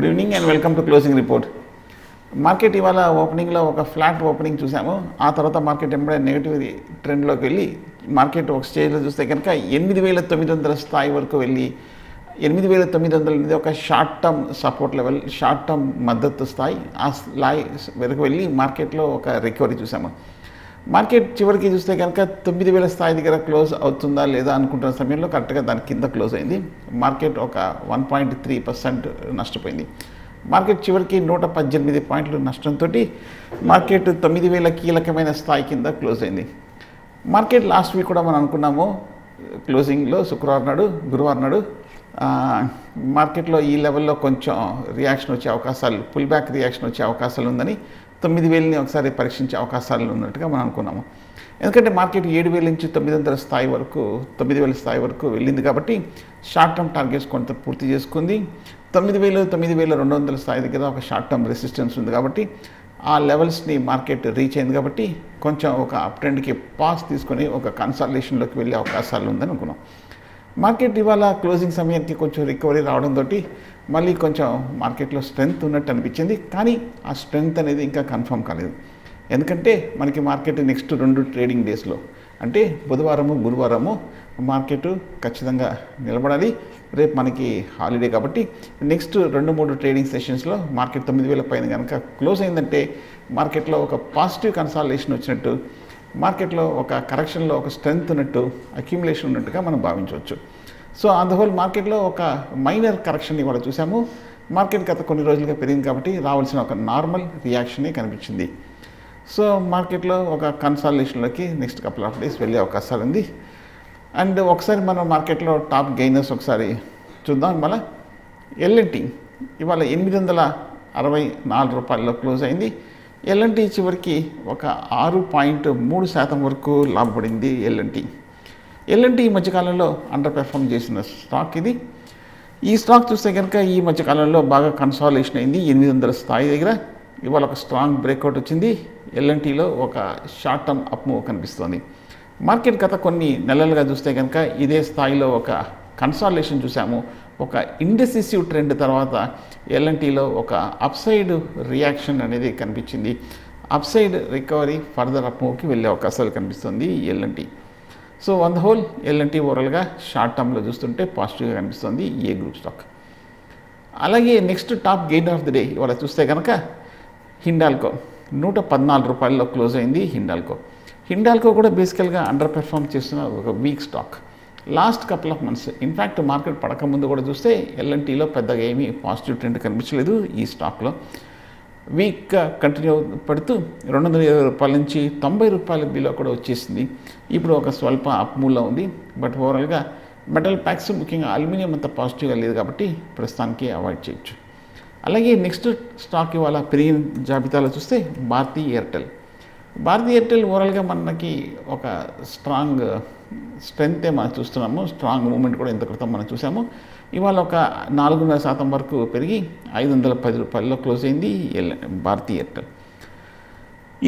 Good evening and welcome to closing report. Market ఇవాళ ఓపెనింగ్లో ఒక ఫ్లాట్ ఓపెనింగ్ చూసాము. ఆ తర్వాత మార్కెట్ ఎంబడే నెగిటివ్ ట్రెండ్లోకి వెళ్ళి మార్కెట్ ఒక స్టేజ్లో చూస్తే కనుక ఎనిమిది వేల తొమ్మిది వందల స్థాయి వరకు వెళ్ళి ఎనిమిది వేల తొమ్మిది వందల అనేది ఒక short term support level short term మద్దతు స్థాయి ఆ స్థాయి వరకు వెళ్ళి మార్కెట్లో ఒక రికవరీ చూసాము. మార్కెట్ చివరికి చూస్తే కనుక తొమ్మిది వేల స్థాయి దగ్గర క్లోజ్ అవుతుందా లేదా అనుకుంటున్న సమయంలో కరెక్ట్గా దాని కింద క్లోజ్ అయింది. మార్కెట్ ఒక వన్ పాయింట్ త్రీ పర్సెంట్ నష్టపోయింది. మార్కెట్ చివరికి నూట పద్దెనిమిది పాయింట్లు నష్టంతో మార్కెట్ తొమ్మిది వేల కీలకమైన స్థాయి కింద క్లోజ్ అయింది. మార్కెట్ లాస్ట్ వీక్ కూడా మనం అనుకున్నాము క్లోజింగ్లో శుక్రవారం నాడు గురువారం నాడు మార్కెట్లో ఈ లెవెల్లో కొంచెం రియాక్షన్ వచ్చే అవకాశాలు పుల్ బ్యాక్ రియాక్షన్ వచ్చే అవకాశాలు ఉందని తొమ్మిది వేలని ఒకసారి పరీక్షించే అవకాశాలు ఉన్నట్టుగా మనం అనుకున్నాము. ఎందుకంటే మార్కెట్ ఏడు వేల నుంచి తొమ్మిది వందల స్థాయి వరకు తొమ్మిది వేల స్థాయి వరకు వెళ్ళింది కాబట్టి షార్ట్ టర్మ్ టార్గెట్స్ కొంత పూర్తి చేసుకుంది. తొమ్మిది వేలు తొమ్మిది వేల రెండు వందల స్థాయి దగ్గర ఒక షార్ట్ టర్మ్ రెసిస్టెన్స్ ఉంది కాబట్టి ఆ లెవెల్స్ని మార్కెట్ రీచ్ అయింది కాబట్టి కొంచెం ఒక అప్ ట్రెండ్కి పాస్ తీసుకొని ఒక కన్సల్టేషన్లోకి వెళ్ళే అవకాశాలు ఉందని అనుకున్నాం. మార్కెట్ ఇవాళ క్లోజింగ్ సమయానికి కొంచెం రికవరీ రావడంతో మళ్ళీ కొంచెం మార్కెట్లో స్ట్రెంగ్త్ ఉన్నట్టు అనిపించింది. కానీ ఆ స్ట్రెంగ్త్ అనేది ఇంకా కన్ఫర్మ్ కాలేదు. ఎందుకంటే మనకి మార్కెట్ నెక్స్ట్ రెండు ట్రేడింగ్ డేస్లో అంటే బుధవారము గురువారము మార్కెట్ ఖచ్చితంగా నిలబడాలి. రేపు మనకి హాలిడే కాబట్టి నెక్స్ట్ రెండు మూడు ట్రేడింగ్ సెషన్స్లో మార్కెట్ తొమ్మిది వేల పైన కనుక క్లోజ్ అయిందంటే మార్కెట్లో ఒక పాజిటివ్ కన్సాలేషన్ వచ్చినట్టు మార్కెట్లో ఒక కరెక్షన్లో ఒక స్ట్రెంగ్త్ ఉన్నట్టు అక్యుములేషన్ ఉన్నట్టుగా మనం భావించవచ్చు. సో ఆన్ ద హోల్ మార్కెట్లో ఒక మైనర్ కరెక్షన్ ఇవాళ చూసాము. మార్కెట్ గత కొన్ని రోజులుగా పెరిగింది కాబట్టి రావాల్సిన ఒక నార్మల్ రియాక్షనే కనిపించింది. సో మార్కెట్లో ఒక కన్సాలేషన్లోకి నెక్స్ట్ కపుల్ ఆఫ్ డేస్ వెళ్ళే అవకాశాలు ఉంది. అండ్ ఒకసారి మనం మార్కెట్లో టాప్ గెయినర్స్ ఒకసారి చూద్దాం. ఇవాళ ఎల్ఎన్టీ ఇవాళ ఎనిమిది వందల అరవై నాలుగు రూపాయల్లో క్లోజ్ అయింది. ఎల్ఎన్టీ చివరికి ఒక ఆరు పాయింట్ మూడు శాతం వరకు లాభపడింది ఎల్ఎన్టీ ఎల్ఎన్టీ ఈ మధ్యకాలంలో అండర్ పెర్ఫామ్ చేసిన స్టాక్ ఇది. ఈ స్టాక్ చూస్తే కనుక ఈ మధ్యకాలంలో బాగా కన్సాలేషన్ అయింది. ఎనిమిది వందల స్థాయి దగ్గర ఇవాళ ఒక స్ట్రాంగ్ బ్రేక్అవుట్ వచ్చింది. ఎల్ఎన్టీలో ఒక షార్ట్ టర్మ్ అప్ మూవ్ కనిపిస్తోంది. మార్కెట్ గత కొన్ని నెలలుగా చూస్తే కనుక ఇదే స్థాయిలో ఒక కన్సాలేషన్ చూసాము. ఒక ఇండెసిసివ్ ట్రెండ్ తర్వాత ఎల్ఎన్టీలో ఒక అప్సైడ్ రియాక్షన్ అనేది కనిపించింది. అప్సైడ్ రికవరీ ఫర్దర్ అప్కి వెళ్ళే అవకాశాలు కనిపిస్తుంది L&T so on the whole L&T ఓవరాల్గా షార్ట్ టర్మ్లో చూస్తుంటే పాజిటివ్గా కనిపిస్తుంది ఏ గ్రూప్ స్టాక్ అలాగే next top gain of the day ఇవాళ చూస్తే కనుక హిండాల్కో నూట పద్నాలుగు రూపాయల్లో క్లోజ్ అయింది హిండాల్కో హిండాల్కో కూడా బేసికల్గా అండర్ పెర్ఫామ్ చేస్తున్న ఒక weak stock last couple of months in fact market పడక ముందు కూడా చూస్తే ఎల్ఎన్టీలో పెద్దగా ఏమీ పాజిటివ్ ట్రెండ్ కనిపించలేదు ఈ స్టాక్లో వీక్ కంటిన్యూ పడుతూ రెండు వందల ఇరవై రూపాయల నుంచి తొంభై రూపాయల బిలో కూడా వచ్చేసింది. ఇప్పుడు ఒక స్వల్ప అప్మూల్లో ఉంది. బట్ ఓవరాల్గా మెటల్ ప్యాక్స్ ముఖ్యంగా అల్యూమినియం అంత పాజిటివ్గా లేదు కాబట్టి ప్రస్తుతానికి అవాయిడ్ చేయొచ్చు. అలాగే నెక్స్ట్ స్టాక్ ఇవాళ పెరిగిన జాబితాలో చూస్తే భారతీ ఎయిర్టెల్. భారతీ ఎయిర్టెల్ ఓవరాల్గా మనకి ఒక స్ట్రాంగ్ స్ట్రెంగ్తే మనం చూస్తున్నాము స్ట్రాంగ్ మూమెంట్ కూడా ఇంత క్రితం మనం చూసాము ఇవాళ ఒక నాలుగున్నర శాతం వరకు పెరిగి ఐదు వందల పది రూపాయల్లో క్లోజ్ అయింది ఎల్ ఎయిర్టెల్.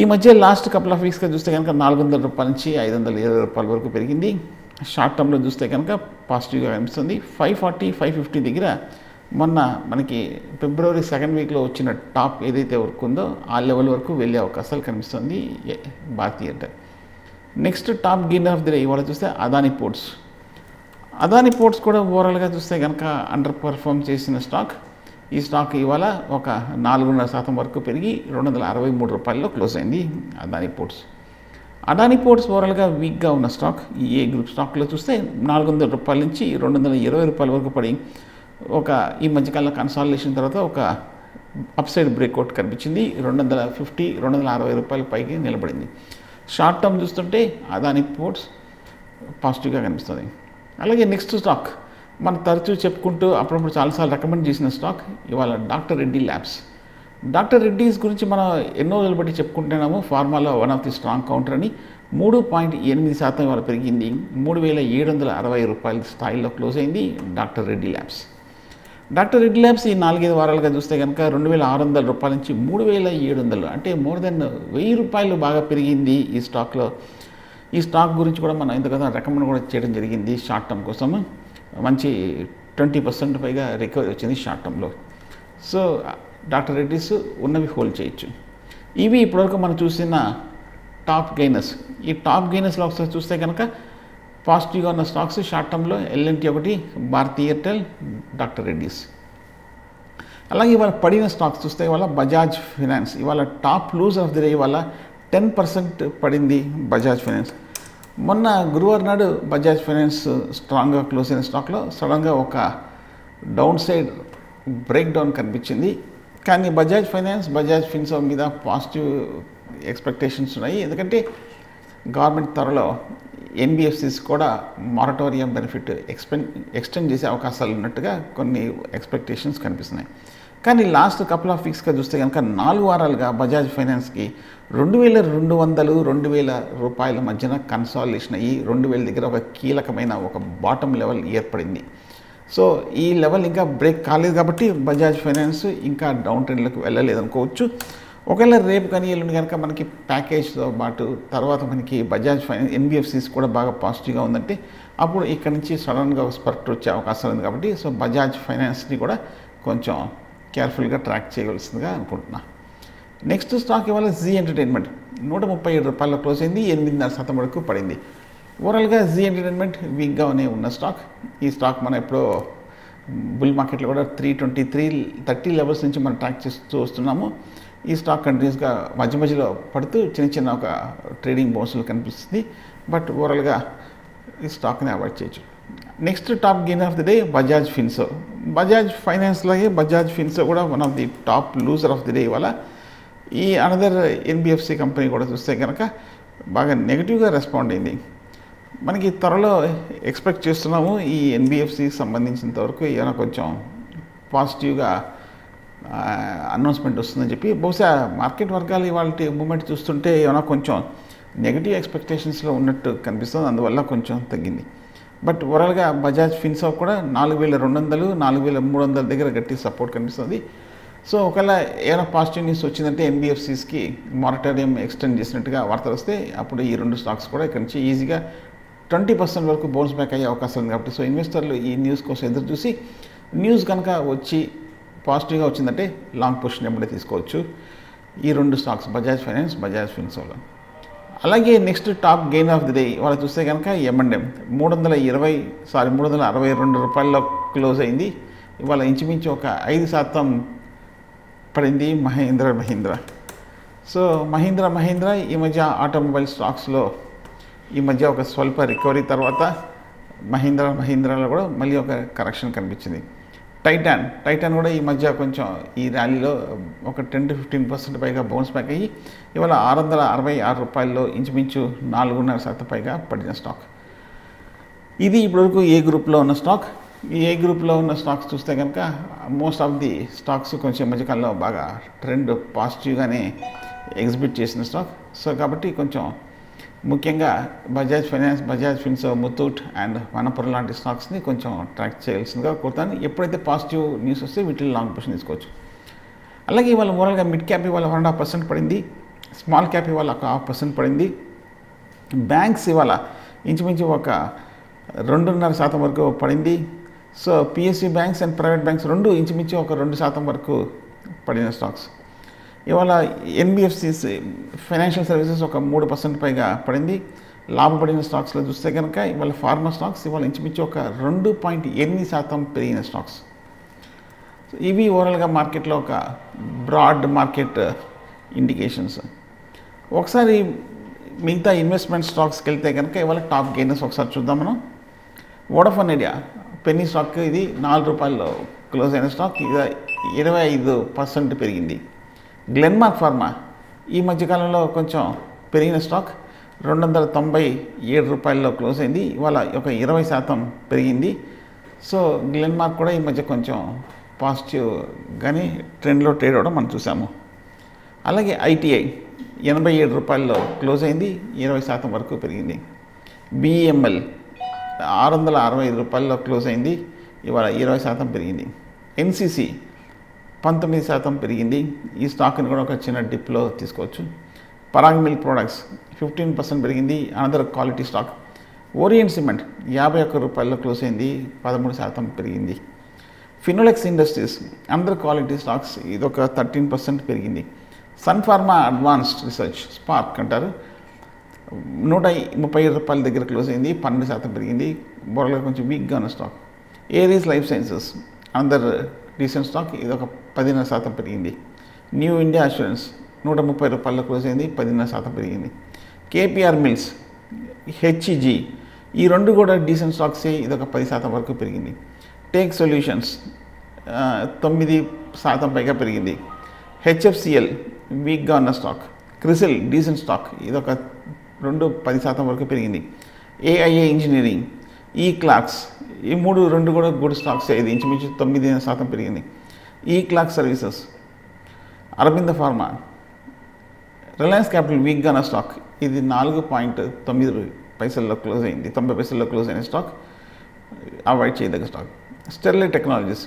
ఈ మధ్య లాస్ట్ కపుల్ ఆఫ్ వీక్స్గా చూస్తే కనుక నాలుగు వందల రూపాయల నుంచి ఐదు వందల ఇరవై రూపాయల వరకు పెరిగింది. షార్ట్ టర్మ్లో చూస్తే కనుక పాజిటివ్గా కనిపిస్తుంది. ఫైవ్ ఫార్టీ ఫైవ్ ఫిఫ్టీ దగ్గర మొన్న మనకి ఫిబ్రవరి సెకండ్ వీక్లో వచ్చిన టాప్ ఏదైతే వరకు ఉందో ఆ లెవెల్ వరకు వెళ్ళే అవకాశాలు కనిపిస్తుంది Bharti Airtel. Next top gainer of the day ఇవాళ చూస్తే అదాని పోర్ట్స్ అదాని పోర్ట్స్ కూడా ఓవరాల్గా చూస్తే కనుక అండర్ పర్ఫామ్ చేసిన స్టాక్ ఈ స్టాక్ ఇవాళ ఒక నాలుగున్నర శాతం వరకు పెరిగి రెండు వందల అరవై మూడు రూపాయల్లో క్లోజ్ అయింది అదాని పోర్ట్స్ అదాని పోర్ట్స్ ఓవరాల్గా వీక్గా ఉన్న స్టాక్ ఈ ఏ గ్రూప్ స్టాక్లో చూస్తే నాలుగు వందల రూపాయల నుంచి రెండు వందల ఇరవై రూపాయల వరకు పడి ఒక ఈ మధ్యకాలంలో కన్సాలిడేషన్ తర్వాత ఒక అప్సైడ్ బ్రేక్అవుట్ కనిపించింది. రెండు వందల ఫిఫ్టీ రెండు వందల అరవై రూపాయల పైకి నిలబడింది. షార్ట్ టర్మ్ చూస్తుంటే అదాని పోర్ట్స్ పాజిటివ్గా కనిపిస్తుంది. అలాగే నెక్స్ట్ స్టాక్ మనం తరచూ చెప్పుకుంటూ అప్పుడప్పుడు చాలాసార్లు రికమెండ్ చేసిన స్టాక్ ఇవాళ doctor Reddy labs. Doctor Reddy's గురించి మనం ఎన్నో రోజులు బట్టి చెప్పుకుంటున్నాము. ఫార్మాలో one of the strong counter అని మూడు పాయింట్ ఎనిమిది శాతం ఇవాళ పెరిగింది. మూడు వేల ఏడు వందల అరవై రూపాయల స్థాయిలో క్లోజ్ అయింది doctor Reddy labs. Doctor Reddy labs ఈ నాలుగైదు వారాలుగా చూస్తే కనుక రెండు వేల ఆరు వందల రూపాయల నుంచి మూడు వేల ఏడు వందలు అంటే మోర్ దెన్ వెయ్యి రూపాయలు బాగా పెరిగింది ఈ స్టాక్లో. ఈ స్టాక్ గురించి కూడా మనం ఇంతకదా రికమెండ్ కూడా చేయడం జరిగింది షార్ట్ టర్మ్ కోసం. మంచి ట్వంటీ పర్సెంట్ పైగా రికవరీ వచ్చింది షార్ట్ టర్మ్లో. సో డాక్టర్ రెడ్డిస్ ఉన్నవి హోల్డ్ చేయొచ్చు. ఇవి ఇప్పటివరకు మనం చూసిన టాప్ గెయినర్స్ ఈ టాప్ గెయినర్స్లో ఒకసారి చూస్తే కనుక పాజిటివ్గా ఉన్న స్టాక్స్ షార్ట్ టర్మ్లో ఎల్ఎన్టీ ఒకటి భారతీ ఎయిర్టెల్ డాక్టర్ రెడ్డిస్. అలాగే ఇవాళ పడిన స్టాక్స్ చూస్తే ఇవాళ బజాజ్ ఫినాన్స్ ఇవాళ top lose of the day ఇవాళ టెన్ పర్సెంట్ పడింది బజాజ్ ఫైనాన్స్. మొన్న గురువారం నాడు బజాజ్ ఫైనాన్స్ స్ట్రాంగ్గా క్లోజ్ అయిన స్టాక్లో సడన్గా ఒక డౌన్ సైడ్ బ్రేక్ డౌన్ కనిపించింది. కానీ బజాజ్ ఫైనాన్స్ బజాజ్ ఫిన్సో మీద పాజిటివ్ ఎక్స్పెక్టేషన్స్ ఉన్నాయి. ఎందుకంటే గవర్నమెంట్ త్వరలో ఎన్బిఎఫ్సిస్ కూడా మారటోరియం బెనిఫిట్ ఎక్స్పెన్ ఎక్స్టెండ్ చేసే అవకాశాలు ఉన్నట్టుగా కొన్ని ఎక్స్పెక్టేషన్స్ కనిపిస్తున్నాయి. కానీ లాస్ట్ కపుల్ ఆఫ్ వీక్స్గా చూస్తే కనుక నాలుగు వారాలుగా బజాజ్ ఫైనాన్స్కి రెండు వేల రెండు వందలు రెండు వేల రూపాయల మధ్యన కన్సాలిడేషన్ అయ్యి రెండు వేల దగ్గర ఒక కీలకమైన ఒక బాటమ్ లెవెల్ ఏర్పడింది. సో ఈ లెవెల్ ఇంకా బ్రేక్ కాలేదు కాబట్టి బజాజ్ ఫైనాన్స్ ఇంకా డౌన్ ట్రెండ్లోకి వెళ్ళలేదనుకోవచ్చు ఒకవేళ రేపు కానీ ఎల్లుండి కనుక మనకి ప్యాకేజ్తో పాటు తర్వాత మనకి బజాజ్ ఫైనాన్స్ ఎన్బిఎఫ్సిస్ కూడా బాగా పాజిటివ్గా ఉందంటే అప్పుడు ఇక్కడ నుంచి సడన్గా ఒక స్పర్ట్ వచ్చే అవకాశం ఉంది కాబట్టి సో బజాజ్ ఫైనాన్స్ని కూడా కొంచెం కేర్ఫుల్గా ట్రాక్ చేయవలసిందిగా అనుకుంటున్నా. నెక్స్ట్ స్టాక్ ఇవాళ జీ ఎంటర్టైన్మెంట్. నూట ముప్పై ఏడు రూపాయల క్లోజ్ అయింది ఎనిమిదిన్నర శాతం వరకు పడింది. ఓవరాల్గా జీ ఎంటర్టైన్మెంట్ వీక్గానే ఉన్న స్టాక్. ఈ స్టాక్ మనం ఎప్పుడో బుల్ మార్కెట్లో కూడా three twenty three thirty levels నుంచి మనం ట్రాక్ చేస్తూ వస్తున్నాము. ఈ స్టాక్ కంటిన్యూస్గా మధ్య మధ్యలో పడుతూ చిన్న చిన్న ఒక ట్రేడింగ్ బౌన్స్లు కనిపిస్తుంది. బట్ ఓవరాల్గా ఈ స్టాక్ని అవాయిడ్ చేయొచ్చు. Next top gain of the day Bajaj Finserv. Bajaj finance లాగే బజాజ్ ఫిన్సో కూడా one of the top loser of the day ఇవాళ. ఈ అనదర్ ఎన్బిఎఫ్సి కంపెనీ కూడా చూస్తే కనుక బాగా నెగిటివ్గా రెస్పాండ్ అయింది. మనకి త్వరలో ఎక్స్పెక్ట్ చేస్తున్నాము ఈ ఎన్బిఎఫ్సికి సంబంధించినంత వరకు ఏమైనా కొంచెం పాజిటివ్గా అనౌన్స్మెంట్ వస్తుందని చెప్పి బహుశా మార్కెట్ వర్గాలు ఇవాళ మూమెంట్ చూస్తుంటే ఏమైనా కొంచెం నెగిటివ్ ఎక్స్పెక్టేషన్స్లో ఉన్నట్టు కనిపిస్తుంది. అందువల్ల కొంచెం తగ్గింది. బట్ ఓవరాల్గా బజాజ్ ఫిన్సాఫ్ కూడా నాలుగు వేల రెండు వందలు నాలుగు వేల మూడు వందల దగ్గర గట్టి సపోర్ట్ కనిపిస్తుంది. సో ఒకవేళ ఏమైనా పాజిటివ్ న్యూస్ వచ్చిందంటే ఎన్బిఎఫ్సిస్కి మారటోరియం ఎక్స్టెండ్ చేసినట్టుగా వార్తలు వస్తే అప్పుడు ఈ రెండు స్టాక్స్ కూడా ఇక్కడ నుంచి ఈజీగా ట్వంటీ పర్సెంట్ వరకు బౌన్స్ బ్యాక్ అయ్యే అవకాశం ఉంది కాబట్టి సో ఇన్వెస్టర్లు ఈ న్యూస్ కోసం ఎదురు చూసి న్యూస్ కనుక వచ్చి పాజిటివ్గా వచ్చిందంటే లాంగ్ పొజిషన్ ఎప్పుడే తీసుకోవచ్చు. ఈ రెండు స్టాక్స్ బజాజ్ ఫైనాన్స్ బజాజ్ ఫిన్సోలో. అలాగే next top gain of the day. వాళ్ళు చూస్తే కనుక ఎంఎండ్ఎం M&M మూడు వందల ఇరవై సారీ మూడు వందల అరవై రెండు రూపాయల్లో క్లోజ్ అయింది. ఇవాళ ఇంచుమించు ఒక ఐదు శాతం పడింది మహేంద్ర మహీంద్ర. సో మహీంద్ర మహీంద్ర ఈ మధ్య ఆటోమొబైల్ స్టాక్స్లో ఈ మధ్య ఒక స్వల్ప రికవరీ తర్వాత మహీంద్ర మహీంద్రాలో కూడా మళ్ళీ ఒక కరెక్షన్ కనిపించింది. టైటాన్ టైటాన్ కూడా ఈ మధ్య కొంచెం ఈ ర్యాలీలో ఒక టెన్ టు ఫిఫ్టీన్ పర్సెంట్ పైగా బౌన్స్ బ్యాక్ అయ్యి ఇవాళ ఆరు వందల అరవై ఆరు రూపాయల్లో ఇంచుమించు నాలుగున్నర శాతం పైగా పడిన స్టాక్ ఇది ఇప్పటివరకు ఏ గ్రూప్లో ఉన్న స్టాక్ ఈ ఏ గ్రూప్లో ఉన్న స్టాక్స్ చూస్తే కనుక మోస్ట్ ఆఫ్ ది స్టాక్స్ కొంచెం మధ్యకాలంలో బాగా ట్రెండ్ పాజిటివ్గానే ఎగ్జిబిట్ చేసిన స్టాక్ సో కాబట్టి కొంచెం ముఖ్యంగా Bajaj finance Bajaj Finserv Muthoot and Manappuram లాంటి స్టాక్స్ని కొంచెం ట్రాక్ చేయాల్సిందిగా కోరుతాను. ఎప్పుడైతే పాజిటివ్ న్యూస్ వస్తే వీటిలో లాంగ్ పొజిషన్ తీసుకోవచ్చు. అలాగే ఇవాళ ఓవరాల్గా మిడ్ క్యాప్ ఇవాళ వన్ అండ్ హాఫ్ పర్సెంట్ పడింది. స్మాల్ క్యాప్ ఇవాళ ఒక హాఫ్ పర్సెంట్ పడింది. బ్యాంక్స్ ఇవాళ ఇంచుమించు ఒక రెండున్నర శాతం వరకు పడింది. So PSC banks and private banks రెండు ఇంచుమించు ఒక రెండు శాతం వరకు పడిన స్టాక్స్ ఇవాళ ఎన్బిఎఫ్సిస్ ఫైనాన్షియల్ సర్వీసెస్ ఒక మూడు పర్సెంట్ పైగా పడింది. లాభపడిన స్టాక్స్లో చూస్తే కనుక ఇవాళ ఫార్మా స్టాక్స్ ఇవాళ ఇంచుమించు ఒక రెండు పాయింట్ ఎనిమిది శాతం పెరిగిన స్టాక్స్. ఇవి ఓవరాల్గా మార్కెట్లో ఒక బ్రాడ్ మార్కెట్ uh, ఇండికేషన్స్ ఒకసారి మిగతా ఇన్వెస్ట్మెంట్ స్టాక్స్కి వెళ్తే కనుక ఇవాళ టాప్ గెయినర్స్ ఒకసారి చూద్దాం మనం. వోడఫోన్ ఐడియా పెన్నీ స్టాక్ ఇది నాలుగు రూపాయల్లో క్లోజ్ అయిన స్టాక్ ఇది ఇరవై ఐదు పర్సెంట్ పెరిగింది. గ్లెన్మార్క్ ఫార్మా ఈ మధ్యకాలంలో కొంచెం పెరిగిన స్టాక్ రెండు వందల తొంభై ఏడు రూపాయల్లో క్లోజ్ అయింది. ఇవాళ ఒక ఇరవై శాతం పెరిగింది. సో గ్లెన్మార్క్ కూడా ఈ మధ్య కొంచెం పాజిటివ్గానే ట్రెండ్లో ట్రేడ్ అవ్వడం మనం చూసాము. అలాగే ఐటీఐ ఎనభై ఏడు రూపాయల్లో క్లోజ్ అయింది. ఇరవై శాతం వరకు పెరిగింది. బిఎంఎల్ ఆరు వందల అరవై ఐదు రూపాయల్లో క్లోజ్ అయింది. ఇవాళ ఇరవై శాతం పెరిగింది. ఎన్సిసి పంతొమ్మిది శాతం పెరిగింది. ఈ స్టాక్ని కూడా ఒక చిన్న డిప్లో తీసుకోవచ్చు. Parag milk products fifteen percent పెరిగింది. Another quality stock. Orient cement యాభై ఒక్క రూపాయల్లో క్లోజ్ అయింది. పదమూడు శాతం పెరిగింది. Finolex industries another quality stocks ఇది ఒక థర్టీన్ పర్సెంట్ పెరిగింది. Sun pharma advanced research SPARC అంటారు. నూట ముప్పై రూపాయల దగ్గర క్లోజ్ అయింది. పన్నెండు శాతం పెరిగింది. బొరలో కొంచెం వీక్గా ఉన్న stock. Aries life sciences another decent stock ఇది ఒక పదిన్నర శాతం పెరిగింది. న్యూ ఇండియా అష్యూరెన్స్ నూట ముప్పై రూపాయల క్లోజ్ అయింది పదిన్నర శాతం పెరిగింది. కేపీఆర్ మిల్స్ హెచ్ఈజీ ఈ రెండు కూడా డీసెంట్ స్టాక్సే ఇది ఒక పది శాతం వరకు పెరిగింది. టేక్ సొల్యూషన్స్ తొమ్మిది శాతం పైగా పెరిగింది. హెచ్ఎఫ్సిఎల్ వీక్గా ఉన్న స్టాక్ క్రిసిల్ డీసెంట్ స్టాక్ ఇది ఒక రెండు పది శాతం వరకు పెరిగింది. ఏఐఏ ఇంజనీరింగ్ ఈ క్లాక్స్ ఈ మూడు రెండు కూడా గుడ్ స్టాక్స్ ఇది ఇంచుమించు తొమ్మిది శాతం పెరిగింది. ఈ clock services Aurobindo pharma Reliance capital వీక్గా ఉన్న స్టాక్ ఇది నాలుగు పాయింట్ తొమ్మిది పైసల్లో క్లోజ్ అయింది. తొంభై పైసల్లో క్లోజ్ అయిన stock avoid చేయదగ్గ stock Sterlite technologies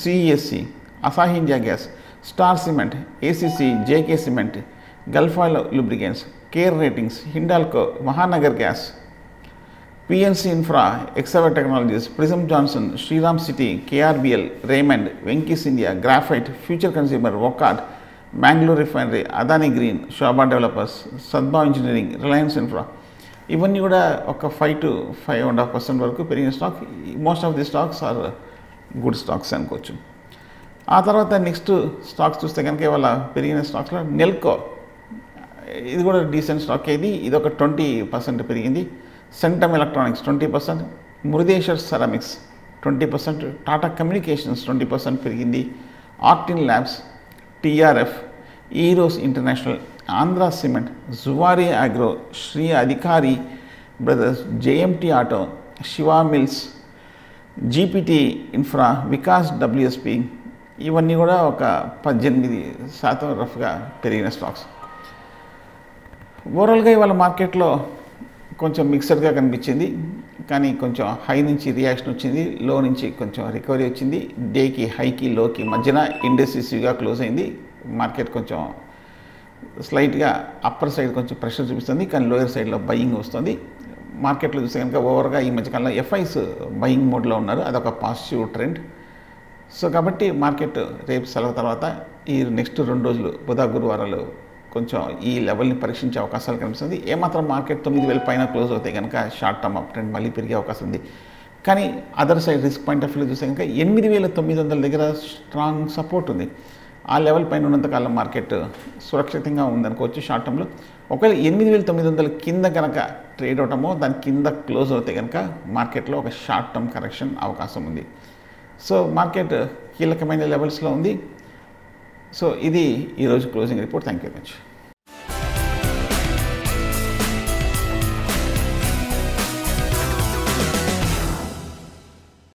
CESC Asahi India gas star cement ACC JK cement Gulf oil lubricants Care ratings Hindalco Mahanagar gas PNC infra ఎక్సవర్ technologies Prism Johnson Shriram city KRBL Raymond Venky's India graphite future consumer వొకాట్ Bengaluru refinery Adani green Sobha developers Sadbhav engineering Reliance infra ఇవన్నీ కూడా ఒక five to five and half percent వరకు పెరిగిన stock most of the stocks are good stocks అనుకోవచ్చు. ఆ తర్వాత next stocks చూస్తే కనుక ఇవాళ పెరిగిన స్టాక్స్లో నెల్కో ఇది కూడా డీసెంట్ స్టాక్ ఇది ఇది ఒక ట్వంటీ పర్సెంట్ పెరిగింది. Centum electronics twenty percent Murudeshwar ceramics twenty percent Tata communications twenty percent పెరిగింది. ఆర్టిన్ labs TRF Eros international Andhra cement Zuari agro Shri Adhikari brothers JMT auto Shiva mills GPT infra Vikas WSP ఇవన్నీ కూడా ఒక పద్దెనిమిది శాతం రఫ్గా పెరిగిన stocks. ఓవరాల్గా ఇవాళ మార్కెట్లో కొంచెం మిక్సర్గా కనిపించింది. కానీ కొంచెం హై నుంచి రియాక్షన్ వచ్చింది. లో నుంచి కొంచెం రికవరీ వచ్చింది. డేకి హైకి లోకి మధ్యన ఇండస్ట్రీస్గా క్లోజ్ అయింది. మార్కెట్ కొంచెం స్లైట్గా అప్పర్ సైడ్ కొంచెం ప్రెషర్ చూపిస్తుంది. కానీ లోయర్ సైడ్లో బయింగ్ వస్తుంది. మార్కెట్లో చూస్తే కనుక ఓవర్గా ఈ మధ్యకాలంలో ఎఫ్ఐస్ బయింగ్ మోడ్లో ఉన్నారు. అదొక పాజిటివ్ ట్రెండ్. సో కాబట్టి మార్కెట్ రేపు సెలవు తర్వాత ఈ నెక్స్ట్ రెండు రోజులు బుధ గురువారాలు కొంచెం ఈ లెవెల్ని పరీక్షించే అవకాశాలు కనిపిస్తుంది. ఏమాత్రం మార్కెట్ తొమ్మిది వేల పైన క్లోజ్ అవుతాయి కనుక షార్ట్ టర్మ్ అప్ ట్రెండ్ మళ్ళీ పెరిగే అవకాశం ఉంది. కానీ other side risk point of view చూస్తే కనుక ఎనిమిది వేల తొమ్మిది వందల దగ్గర స్ట్రాంగ్ సపోర్ట్ ఉంది. ఆ లెవెల్ పైన ఉన్నంతకాలం మార్కెట్ సురక్షితంగా ఉందనుకోవచ్చు షార్ట్ టర్మ్లో. ఒకవేళ ఎనిమిది వేల తొమ్మిది వందల కింద కనుక ట్రేడ్ అవటమో దాని కింద క్లోజ్ అవుతే కనుక మార్కెట్లో ఒక షార్ట్ టర్మ్ కరెక్షన్ అవకాశం ఉంది. సో మార్కెట్ కీలకమైన లెవెల్స్లో ఉంది. సో ఇది ఈరోజు closing report. Thank you much